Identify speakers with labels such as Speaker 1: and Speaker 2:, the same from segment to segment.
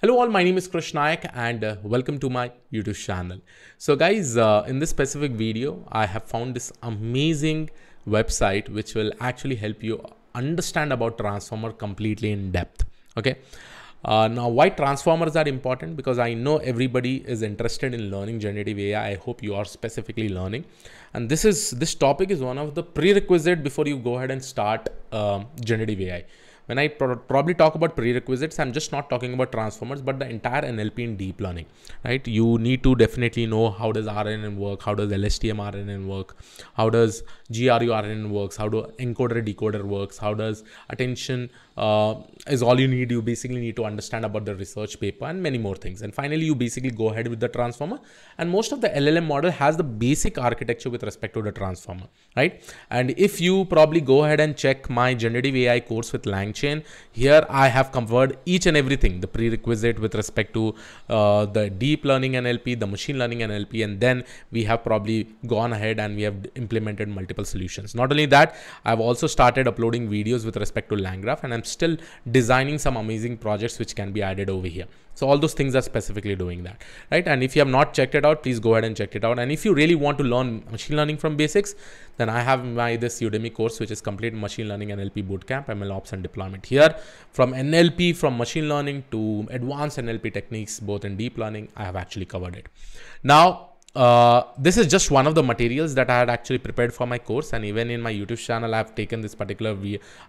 Speaker 1: Hello all, my name is Krish Naik and uh, welcome to my YouTube channel. So guys, uh, in this specific video, I have found this amazing website which will actually help you understand about transformer completely in depth. Okay. Uh, now, why transformers are important? Because I know everybody is interested in learning generative AI. I hope you are specifically learning, and this is this topic is one of the prerequisite before you go ahead and start um, generative AI when I pro probably talk about prerequisites, I'm just not talking about transformers, but the entire NLP in deep learning, right? You need to definitely know how does RNN work, how does LSTM RNN work, how does GRU RNN works, how do encoder decoder works, how does attention uh, is all you need. You basically need to understand about the research paper and many more things. And finally, you basically go ahead with the transformer. And most of the LLM model has the basic architecture with respect to the transformer, right? And if you probably go ahead and check my generative AI course with LangChain, here I have covered each and everything, the prerequisite with respect to uh, the deep learning NLP, the machine learning NLP, and then we have probably gone ahead and we have implemented multiple solutions. Not only that, I've also started uploading videos with respect to LangGraph and I'm still designing some amazing projects which can be added over here. So all those things are specifically doing that, right? And if you have not checked it out, please go ahead and check it out. And if you really want to learn machine learning from basics, then I have my this Udemy course, which is complete machine learning and NLP bootcamp, ML ops and deployment. Here, from NLP, from machine learning to advanced NLP techniques, both in deep learning, I have actually covered it. Now, uh, this is just one of the materials that I had actually prepared for my course and even in my YouTube channel I've taken this particular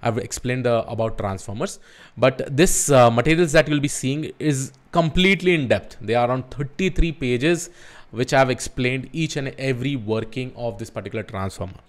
Speaker 1: I've explained the, about transformers. But this uh, materials that you'll be seeing is completely in depth. They are around 33 pages which I've explained each and every working of this particular transformer.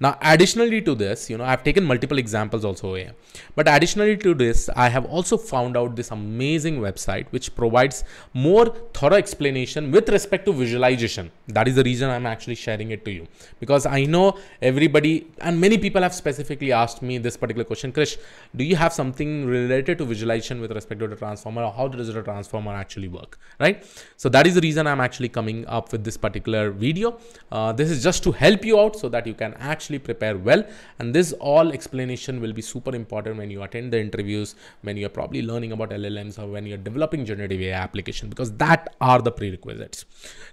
Speaker 1: Now, additionally to this, you know, I've taken multiple examples also here, but additionally to this, I have also found out this amazing website which provides more thorough explanation with respect to visualization. That is the reason I'm actually sharing it to you because I know everybody and many people have specifically asked me this particular question, Krish, do you have something related to visualization with respect to the transformer or how does the transformer actually work, right? So that is the reason I'm actually coming up with this particular video. Uh, this is just to help you out so that you can actually prepare well. And this all explanation will be super important when you attend the interviews, when you're probably learning about LLMs or when you're developing generative AI application, because that are the prerequisites.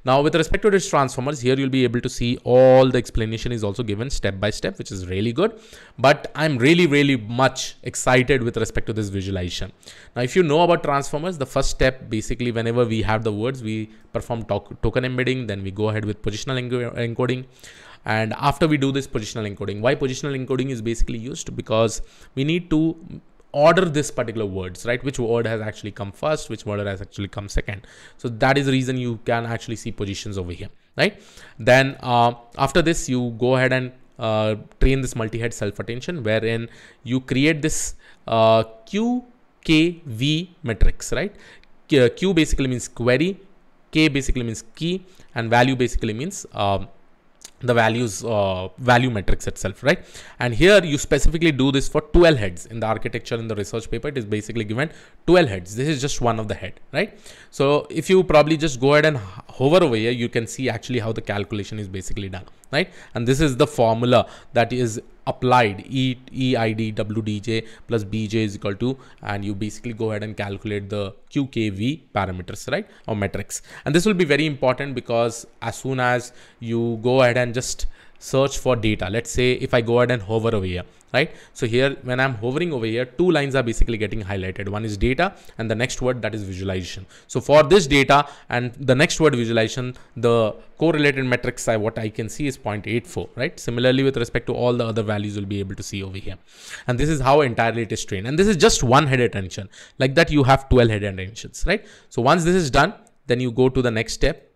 Speaker 1: Now, with respect to these transformers, here you'll be able to see all the explanation is also given step by step, which is really good. But I'm really, really much excited with respect to this visualization. Now, if you know about transformers, the first step, basically, whenever we have the words, we perform token embedding, then we go ahead with positional encoding. And after we do this positional encoding, why positional encoding is basically used? Because we need to order this particular words right which word has actually come first which word has actually come second so that is the reason you can actually see positions over here right then uh, after this you go ahead and uh, train this multi-head self-attention wherein you create this uh, QKV matrix right Q basically means query k basically means key and value basically means um, the values uh, value matrix itself right? And here you specifically do this for 12 heads. In the architecture in the research paper it is basically given 12 heads. This is just one of the head right? So if you probably just go ahead and hover over here you can see actually how the calculation is basically done right? And this is the formula that is applied e eid wdj plus bj is equal to and you basically go ahead and calculate the qkv parameters right or metrics and this will be very important because as soon as you go ahead and just search for data. Let's say if i go ahead and hover over here right? So here when i'm hovering over here two lines are basically getting highlighted. One is data and the next word that is visualization. So for this data and the next word visualization the correlated metrics I what I can see is 0.84 right? Similarly with respect to all the other values you'll be able to see over here. And this is how entirely it is trained. And this is just one head attention like that you have 12 head attentions right? So once this is done then you go to the next step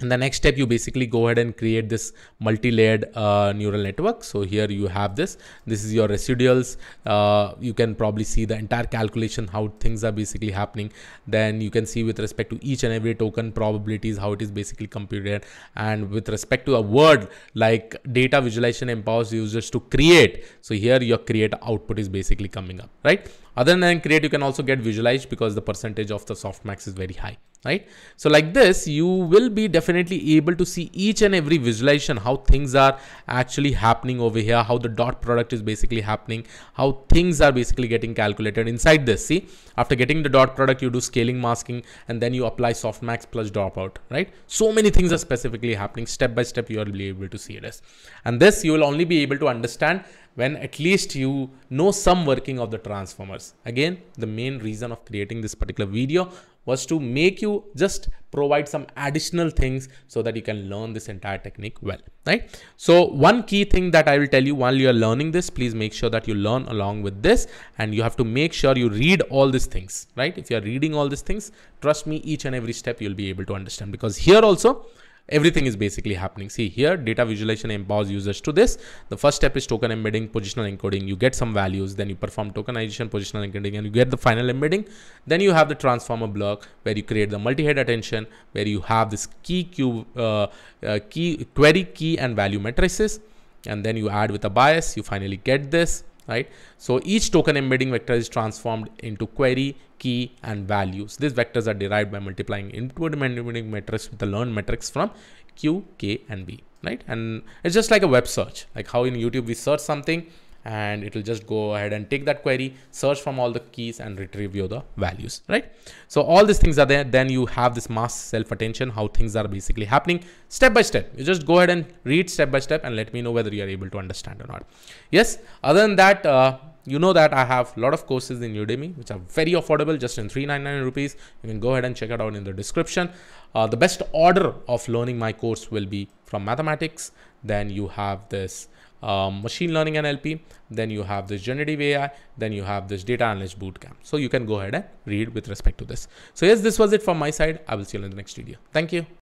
Speaker 1: in the next step, you basically go ahead and create this multi-layered uh, neural network. So here you have this. This is your residuals. Uh, you can probably see the entire calculation, how things are basically happening. Then you can see with respect to each and every token probabilities, how it is basically computed. And with respect to a word like data visualization empowers users to create. So here your create output is basically coming up, right? other than create you can also get visualized because the percentage of the softmax is very high right? So like this you will be definitely able to see each and every visualization how things are actually happening over here how the dot product is basically happening how things are basically getting calculated inside this. See after getting the dot product you do scaling masking and then you apply softmax plus dropout right? So many things are specifically happening. Step by step you will be able to see this. And this you will only be able to understand when at least you know some working of the transformers. Again the main reason of creating this particular video was to make you just provide some additional things so that you can learn this entire technique well right? So one key thing that i will tell you while you are learning this please make sure that you learn along with this and you have to make sure you read all these things right? If you are reading all these things trust me each and every step you'll be able to understand because here also everything is basically happening. See here, data visualization empowers users to this. The first step is token embedding, positional encoding. You get some values, then you perform tokenization, positional encoding, and you get the final embedding. Then you have the transformer block where you create the multi-head attention, where you have this key cube, uh, uh, key query key and value matrices. And then you add with a bias, you finally get this right? So each token embedding vector is transformed into query, key, and values. These vectors are derived by multiplying input embedding matrix with the learned matrix from Q, K, and V, right? And it's just like a web search, like how in YouTube we search something and it will just go ahead and take that query, search from all the keys and retrieve you the values, right? So all these things are there. Then you have this mass self-attention, how things are basically happening step by step. You just go ahead and read step by step and let me know whether you are able to understand or not. Yes, other than that, uh, you know that I have a lot of courses in Udemy, which are very affordable, just in 399 rupees. You can go ahead and check it out in the description. Uh, the best order of learning my course will be from mathematics. Then you have this um, machine learning NLP, then you have this generative AI, then you have this data analyst bootcamp. So you can go ahead and read with respect to this. So yes, this was it from my side. I will see you in the next video. Thank you.